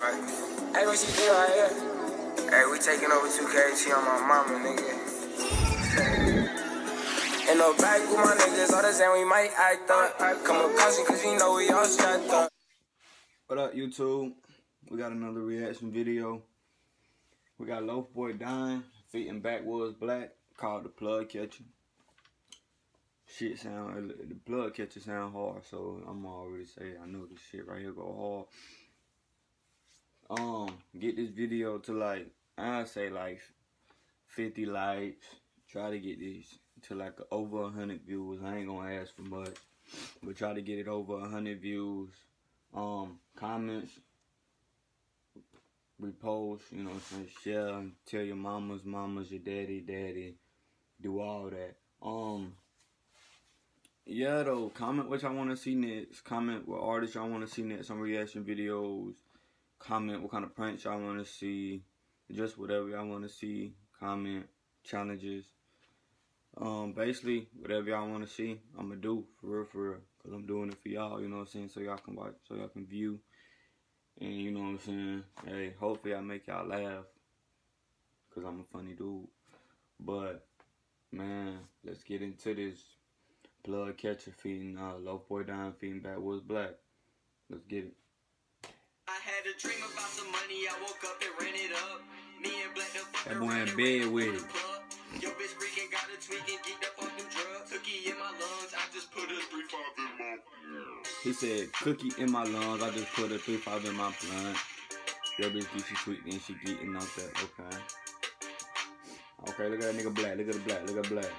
Right. Hey, what she do right here? Hey, we taking over 2KT on my mama, nigga. In the back with my niggas, all the same, we might act up. Come with caution, cause we know we all strapped up. What up, YouTube? We got another reaction video. We got Loaf Boy Don, feeding Backwoods Black, called the Plug Catcher. Shit sound, the Plug Catcher sound hard, so I'm already say I know this shit right here go hard. Um, get this video to like, I say like 50 likes. Try to get this to like over 100 views. I ain't gonna ask for much, but try to get it over 100 views. Um, comments, repost, you know, share, tell your mamas, mamas, your daddy, daddy, do all that. Um, yeah, though, comment what y'all want to see next. Comment what artists y'all want to see next on reaction videos. Comment what kind of pranks y'all want to see. Just whatever y'all want to see. Comment challenges. Um, basically, whatever y'all want to see, I'm going to do, for real, for real. Because I'm doing it for y'all, you know what I'm saying, so y'all can watch, so y'all can view. And you know what I'm saying, hey, hopefully I make y'all laugh. Because I'm a funny dude. But, man, let's get into this. Plug catcher feeding, uh, Loaf Boy Don feeding Backwoods Black. Let's get it. That boy in bed with it. Yo, bitch freaking got a tweak and get the fucking drugs. Cookie in my lungs, I just put a 3-5 in my He said, cookie in my lungs, I just put a 3-5 in my blunt. Yo, bitch, get she tweet, then she getting out that. Okay. Okay, look at that nigga black. Look at the black. Look at black.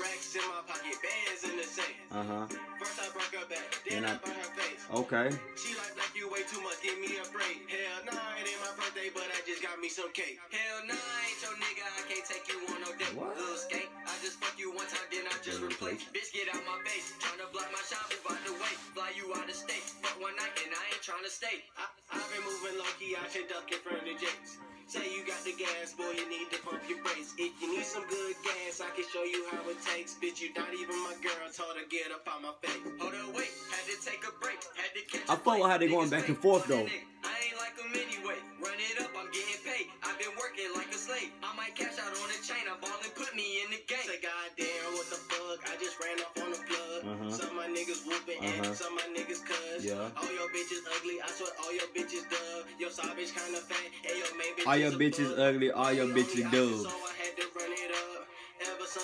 Racks in my pocket, bands in the safe. Uh huh. First I broke her back, then I I- her face. Okay. She like you way too much, give me a break. Hell nah, it ain't my birthday, but I just got me some cake. Hell nah, ain't your nigga, I can't take you on no date. What? Little skate, I just fuck you one time, then I just replace. Bitch, get out my face, tryna block my shot, move out the way. Fly you out of state, fuck one night, and I ain't tryna stay. I, I've been moving low key, I should duck in front of Jakes. Say you got the gas, boy, you need to pump your brakes. If you need some good gas, I can show you how it takes. Bitch, you not even my girl, told her get up on my face. Hold on, I with how they going back and forth, though. I ain't like 'em anyway. Run it up, I'm getting paid. I've been working like a slave. I might cash out on a chain. I'm ballin', put me in the game. Say, goddamn, what the fuck? I just ran off on the plug. Uh-huh. Some of my niggas whooping Uh-huh. some of my niggas cuz. Yeah. All your bitches ugly. I swear all your bitches dub. Your side bitch kinda fat. And your main bitch All your bitches ugly, all your bitches dub.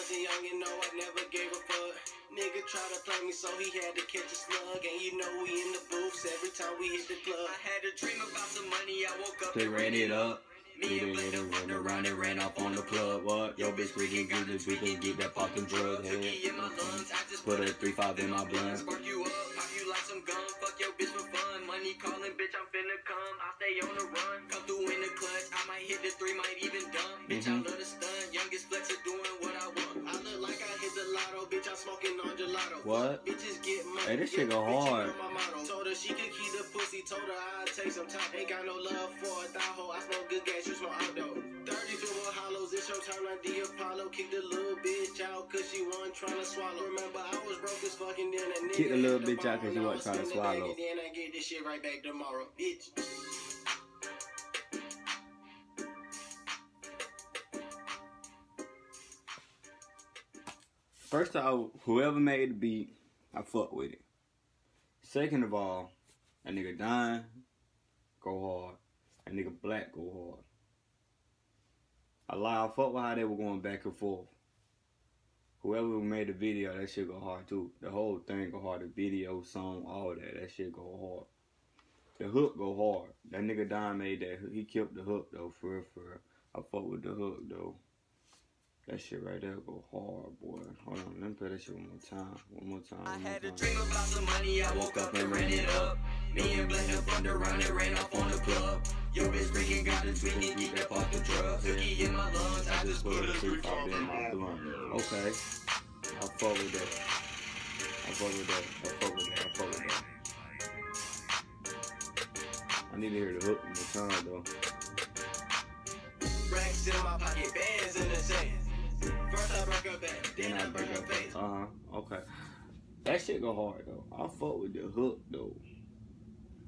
Ever since a young, you know I never gave a fuck. Nigga try to play me, so he had to catch a slug. And you know we in the booths every time we hit the club. I had a dream about some money, I woke up They ran it up. Me We and done hit Blake and fucked run around and ran off on the plug. What? Yo, bitch, we can get this, we can get that fucking drug head. In my lungs, I just Put a 3-5 in my blunt. Spark you up, pop you like some gum. Fuck your bitch for fun. Money calling, bitch, I'm finna come. I stay on the run. Come through in the clutch. I might hit the three, might even dump. What? Bitches get money. Hey, this shit go you hard. Told her she could keep the pussy. Told her I'd take some time. Ain't got no love for a thigh hole. I smoke good gas, you smoke outdoor. 30 feel more hollows. It's your turn like the Apollo. Kick the little bitch out cause she wasn't trying to swallow. Remember, I was broke as fuck and then. Kick the little bitch out 'cause Now wasn't trying to I spend the bag swallow. And then I get this shit right back tomorrow. Bitch. First of all, whoever made the beat, I fuck with it. Second of all, that nigga Don, go hard. That nigga black, go hard. I lie, I fuck with how they were going back and forth. Whoever made the video, that shit go hard too. The whole thing go hard. The video, song, all that, that shit go hard. The hook go hard. That nigga Don made that. He killed the hook though, for real, for real. I fuck with the hook though. That shit right there go hard, boy. Hold on, let me play that shit one more time. One more time. I One more had a dream about some money, I woke up and ran it up. Me and Blake done fucked around and ran off on the club. Yo, bitch freaking got the tweak and get that fucking drug. Cookie in my lungs, I just put a three five in my blunt. Okay. I fuck with that. I fuck with that. I fuck with that. I fuck with that. I need to hear the hook one more time though. Racks in my pocket, bands in the safe. Then I break face. Uh huh. Okay. That shit go hard though. I fuck with the hook though.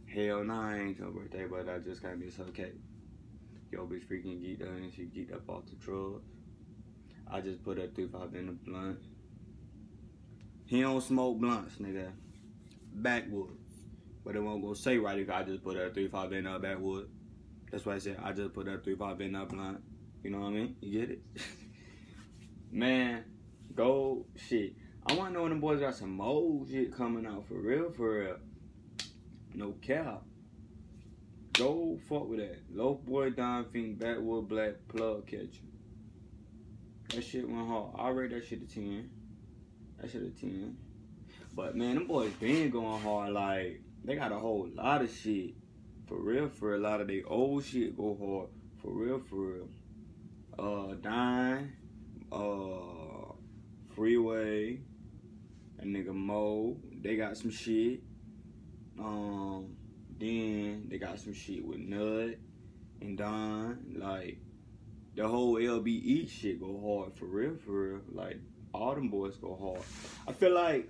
Hell no, I ain't your birthday, but I just got me some cake. Yo, bitch freaking geeked up and she geeked up off the drugs. I just put her three five in the blunt. He don't smoke blunts, nigga. Backwood. But it won't go say right if I just put her three five in her backwood. That's why I said I just put her three five in her blunt. You know what I mean? You get it? Man, go shit. I wanna know when the boys got some mold shit coming out for real, for real. No cap. Go fuck with that. Loaf Boy Don Fink backwood black plug catcher. That shit went hard. I rate that shit a 10. That shit a 10. But man, them boys been going hard. Like, they got a whole lot of shit. For real, for a lot of they old shit go hard. For real, for real. Uh, Dine, uh, Freeway, that nigga Mo, they got some shit. Um, then they got some shit with Nut and Don. Like, the whole LBE shit go hard for real, for real. Like, all them boys go hard. I feel like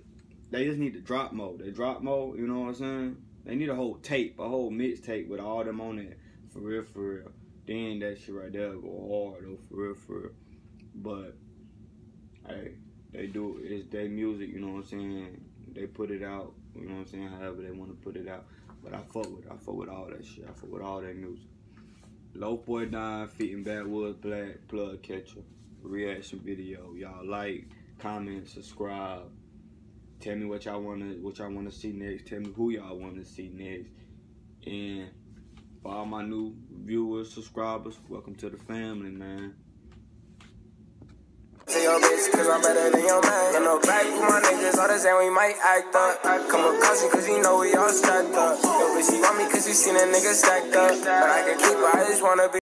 they just need to drop mode. They drop mode, you know what I'm saying? They need a whole tape, a whole mixtape with all them on it. For real, for real. Then that shit right there go hard though, for real, for real. But hey, they do it's their music, you know what I'm saying? They put it out, you know what I'm saying, however they want to put it out. But I fuck with it. I fuck with all that shit. I fuck with all that music. Loaf Boy Don fitting backwoods black plug catcher. Reaction video. Y'all like, comment, subscribe. Tell me what y'all wanna what y'all wanna see next. Tell me who y'all wanna see next. And for all my new viewers, subscribers, welcome to the family, man. Say your bitch, cause I'm better than your man. In the back with my niggas, all the same, we might act up. Come across you, cause you know we all strapped up. Yo, bitch, she want me cause you seen a nigga stacked up. But I can keep her, I just wanna be.